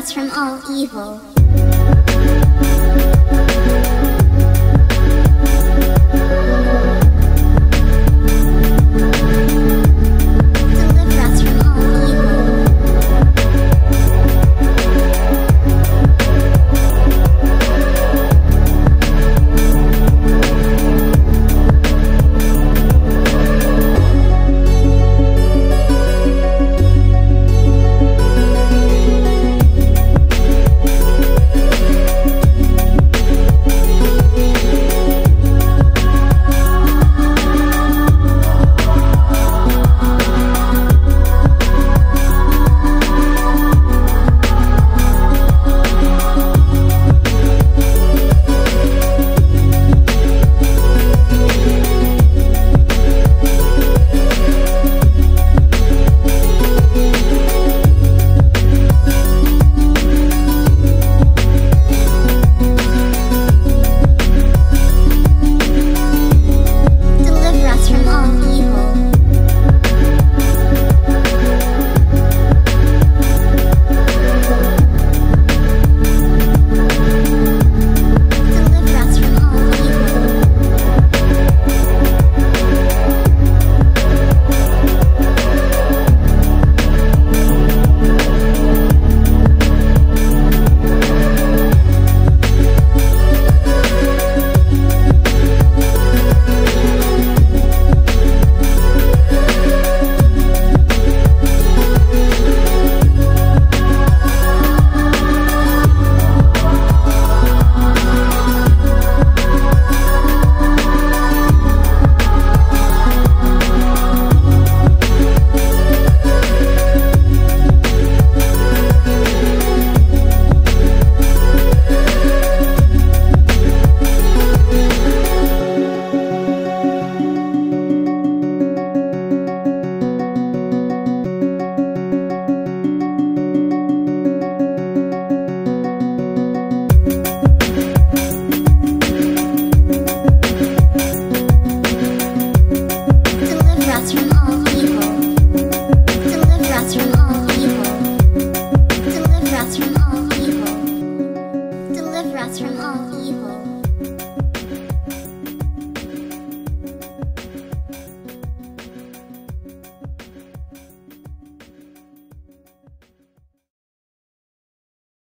us from all evil.